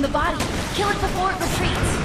from the body. Kill it before it retreats.